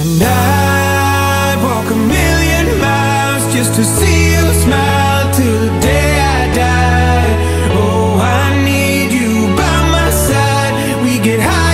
And I'd walk a million miles just to see you smile till the day I die. Oh, I need you by my side. We get high.